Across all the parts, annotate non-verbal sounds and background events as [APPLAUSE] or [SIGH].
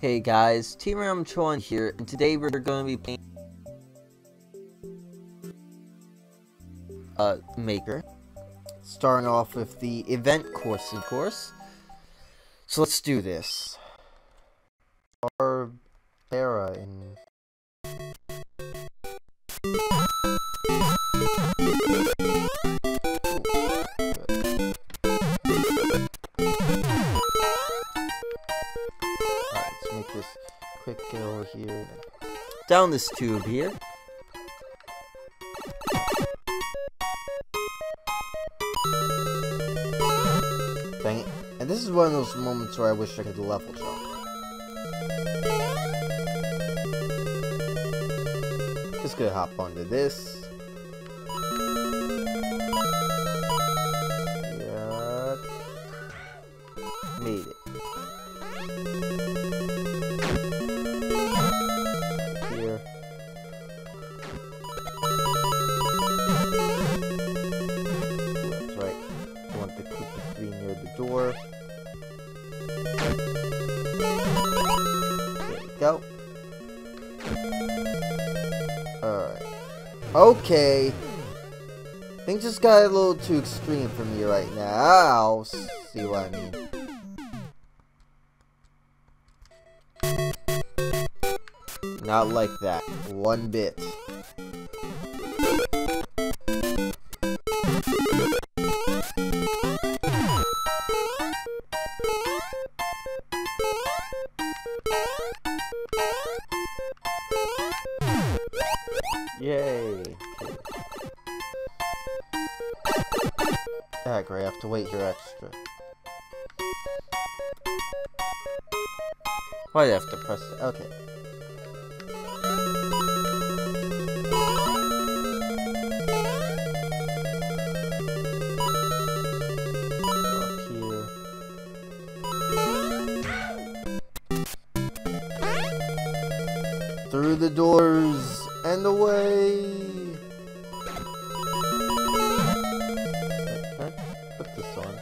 Hey guys, Team Ram here, and today we're going to be playing uh, Maker. Starting off with the event course, of course. So let's do this. Barbara in over here. Down this tube here. Dang it. And this is one of those moments where I wish I could level jump. Just gonna hop onto this. Yeah. Made it. Things just got a little too extreme for me right now. See what I mean. Not like that. One bit. Why do I have to press it? Okay. Through the doors and away. I put this on?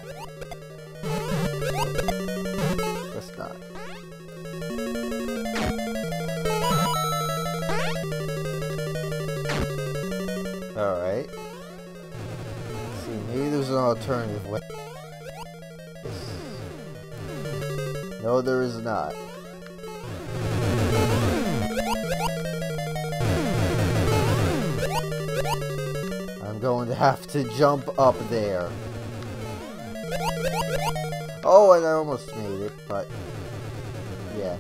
Guess not. Alternative way. No, there is not. I'm going to have to jump up there. Oh, and I almost made it, but yeah.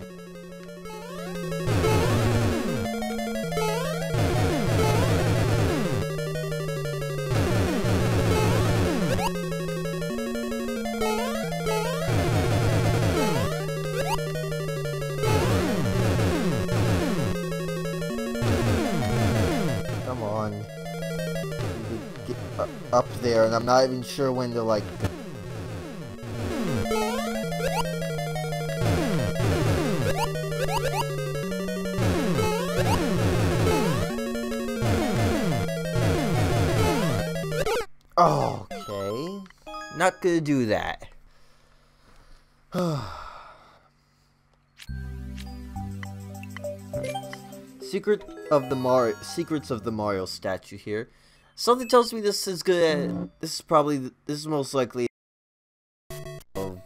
Up, there, and I'm not even sure when to like. Okay. Not gonna do that. [SIGHS] Secret of the Mario Secrets of the Mario statue here. Something tells me this is good. This is probably this is most likely of,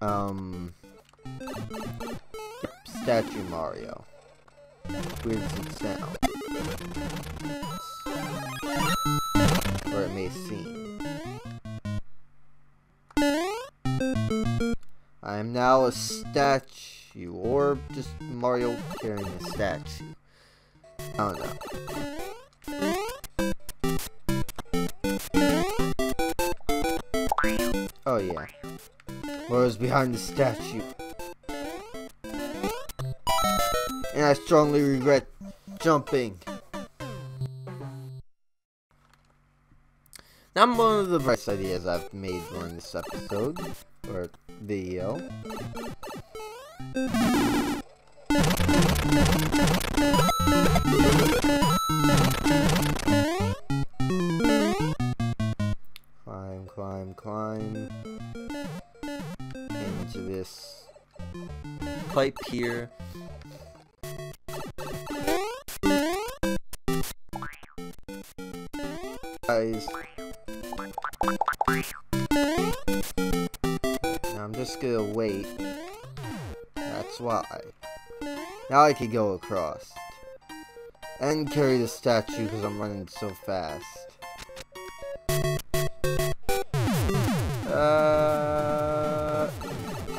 um statue Mario. Weird sounds. Or it may seem. I am now a statue, or just Mario carrying a statue. I don't know. Oh yeah. What was behind the statue? And I strongly regret jumping. Now one of the best ideas I've made during this episode, or video. Climb, climb, climb. Into this pipe here. Guys. I'm just gonna wait. That's why. Now I can go across. And carry the statue because I'm running so fast. Uh,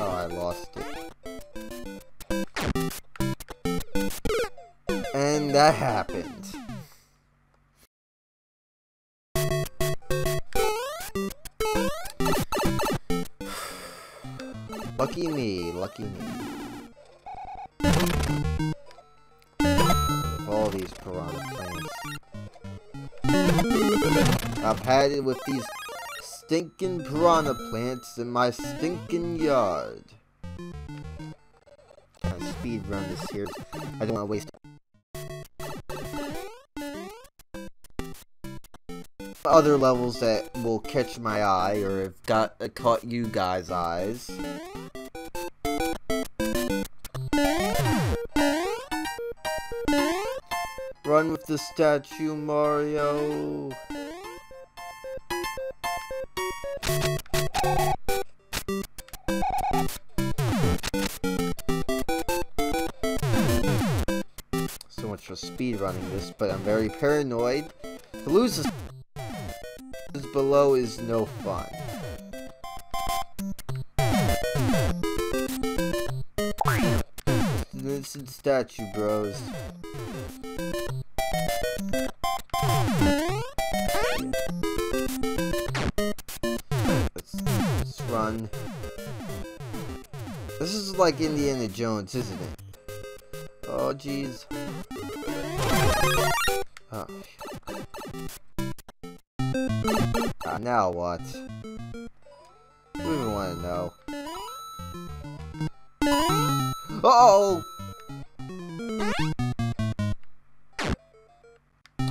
oh, I lost it. And that happened. [SIGHS] lucky me, lucky me. Had it with these stinking piranha plants in my stinking yard. Of speed run this here. I don't want to waste. Other levels that will catch my eye or have got uh, caught you guys' eyes. Run with the statue, Mario. For speed running this, but I'm very paranoid. To lose this below is no fun. Innocent statue, bros. Let's, let's run. This is like Indiana Jones, isn't it? Oh, jeez. Uh, now what? We even want to know. Uh oh!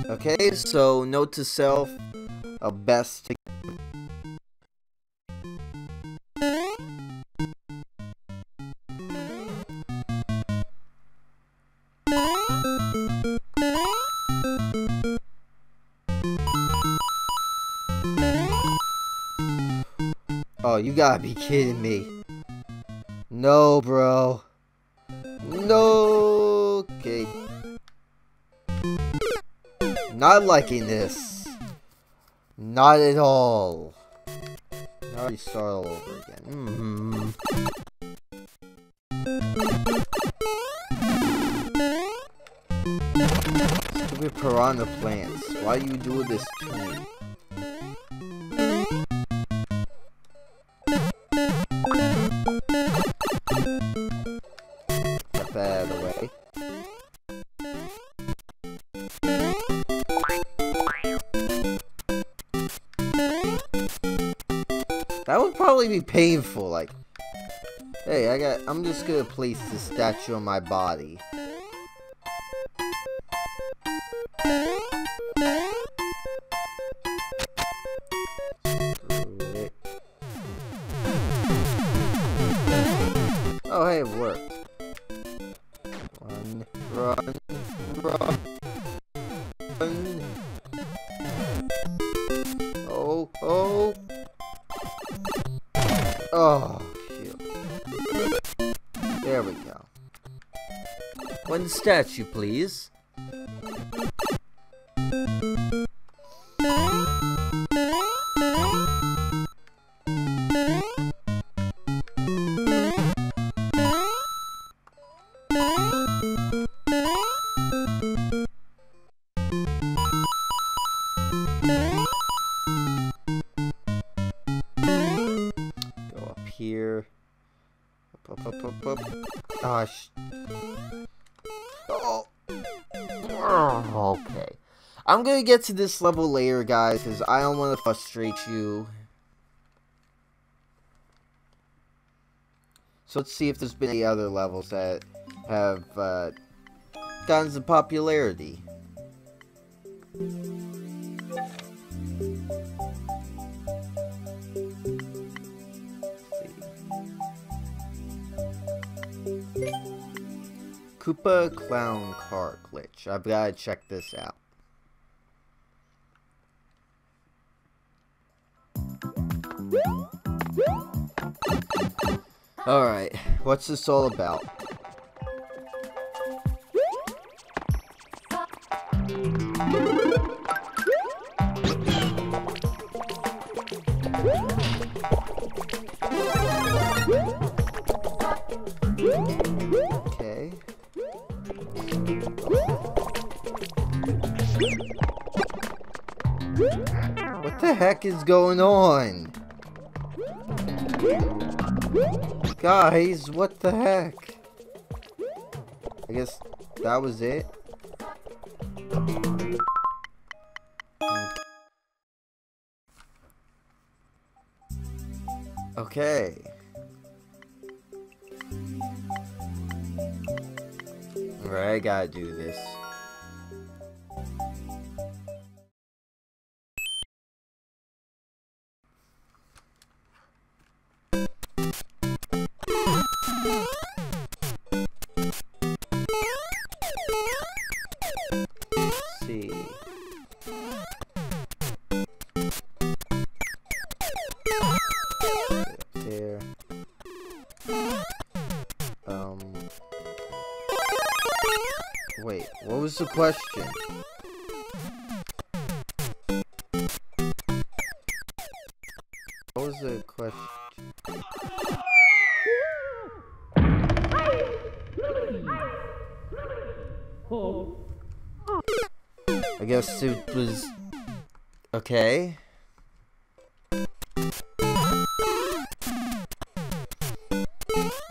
Okay, so note to self, a best to you gotta be kidding me. No, bro. No. Okay. Not liking this. Not at all. Now we start all over again. Mm -hmm. Stupid piranha plants. Why do you do this to me? Painful, like... Hey, I got- I'm just gonna place the statue on my body. Statue, please. Okay. I'm gonna get to this level later, guys, because I don't want to frustrate you. So let's see if there's been any other levels that have uh, gotten some popularity. Koopa Clown Car Glitch. I've got to check this out. Alright, what's this all about? The heck is going on? Guys, what the heck? I guess that was it. Okay. Alright, I gotta do this. The question? What was the question? I guess it was okay.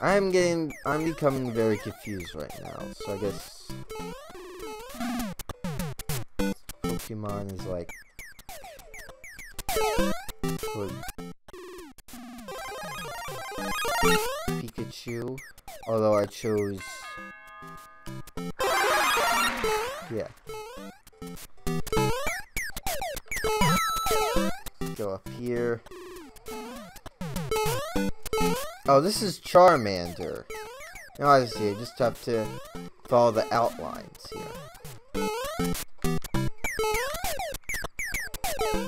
I'm getting, I'm becoming very confused right now. So I guess Pokemon is like Pikachu, although I chose yeah. Go up here. Oh, this is Charmander. Now I see. I just have to follow the. Yeah,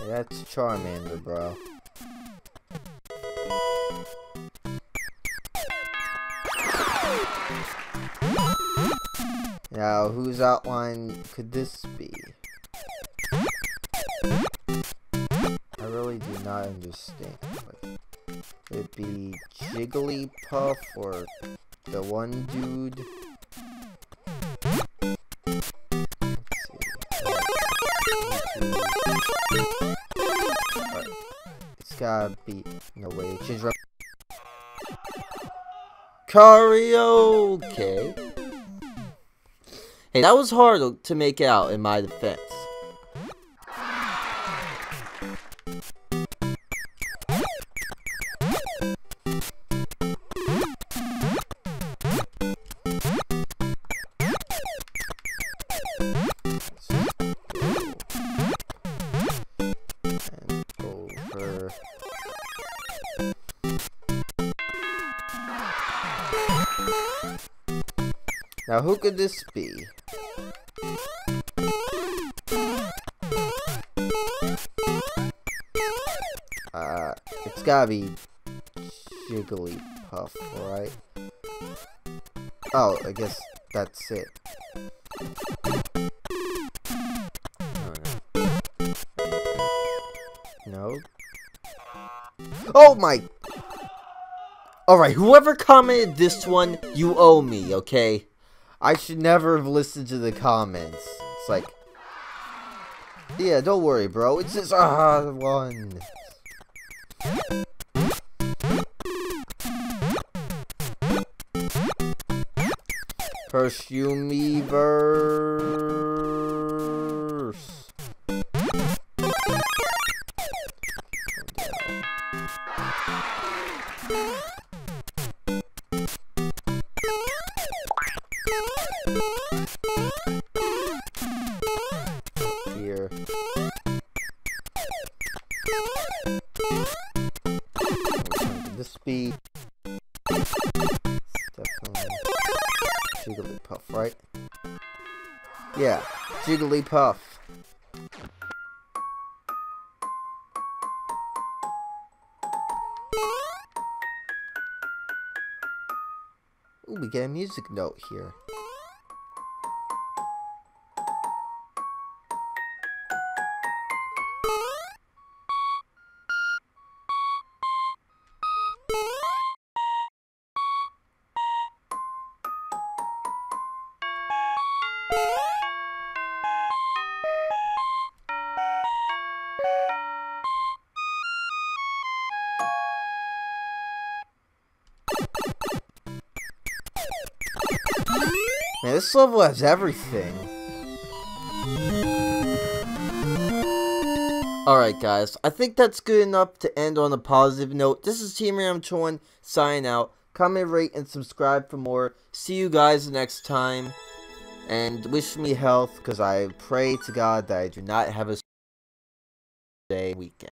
that's Charmander, bro. Now, whose outline could this be? I really do not understand. Would it be Jigglypuff or the one dude? See. Alright. It's gotta be no way. Change rep. Karaoke. Hey, that was hard to make out in my defense. Now, who could this be? Uh, it's gotta be Jigglypuff, right? Oh, I guess that's it. No. Oh my! Alright, whoever commented this one, you owe me, okay? I should never have listened to the comments. It's like... Yeah, don't worry, bro. It's just ah one. Perfumiverse. Jigglypuff. Ooh, we get a music note here. Man, this level has everything. Alright guys, I think that's good enough to end on a positive note. This is Team Ram Chon signing out. Comment, rate, and subscribe for more. See you guys next time. And wish me health, because I pray to God that I do not have a day weekend.